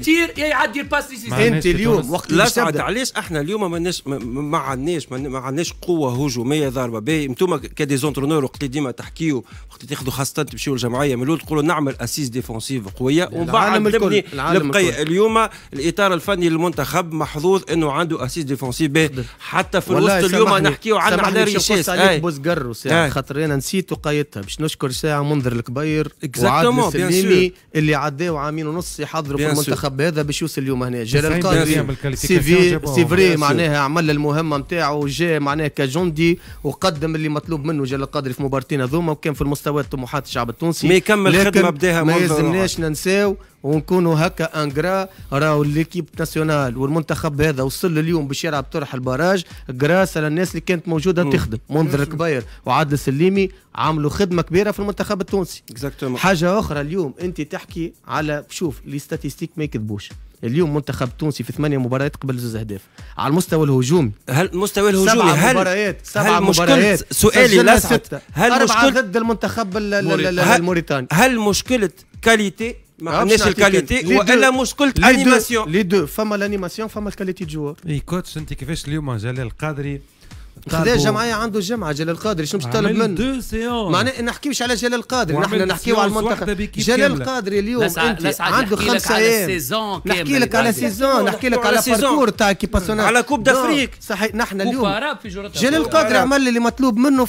كثير يا يعدي الباس أنت اليوم وقت لا سعد علاش؟ إحنا اليوم ماناش ما عندناش ما عندناش قوة هجوميه ضاربه باهي أنتم كدي زونترونور وقت ديما تحكيو وقت تاخذوا خاصة تمشيو الجمعيه من الأول تقولوا نعمل اسيس ديفونسيف قوية. ومن بعد تبني البقيه اليوم الإطار الفني للمنتخب محظوظ إنه عنده اسيس ديفونسيف باهي حتى في الوسط اليوم نحكيو عن على ريشيس. عليك بوزقرو ساعه خاطر أنا نسيت وقايتها باش نشكر ساعة منذر الكبير. وعادل السليمي اللي عداو عامين ونص يحضروا في المنتخب. هذا باش يوصل اليوم هنا. جلال القادري c'est vrai c'est vrai معناها عمل المهمة نتاعو جا معناها كجندي وقدم اللي مطلوب منه جلال القادري في مباراتين هذوما وكان في المستوى طموحات الشعب التونسي. ما يكمل خدمة بداها ما يلزمناش ننساو ونكونوا هكا ingrats راهو l'équipe nationale والمنتخب هذا وصل اليوم باش يلعب طرح ال barrage. grâce على الناس اللي كانت موجودة تخدم. منذر الكبير وعادل السليمي عملوا خدمة كبيرة في المنتخب التونسي. حاجة أخرى اليوم أنت تحكي على شوف les statistiques ما يكذبوش. اليوم منتخب تونسي في ثمانية مباريات قبل زوز أهداف. على المستوى الهجومي. هل المستوى الهجومي سبع هل مباريات سبع هل مباريات. سؤالي لا هل مشكلة؟ ضد المنتخب الموريتاني. هل مشكلة qualité ما عندناش ال qualité والا مشكله animation les deux فما ال animation فما ال qualité joueurs إي coach أنت كيفاش اليوم جلال القادري خذا جمعية عنده جمعة جلال القادري شنو طالب منه؟ دو سيون معناه نحكيوش على جلال القادري نحن نحكيو على المنتخب. جلال القادري اليوم أنت عنده خمسة أيام نحكي لك على saison نحكي لك على parcours تاع équipe nationale على coupe d'Afrique. صحيح نحن اليوم جلال القادري عمل اللي مطلوب منه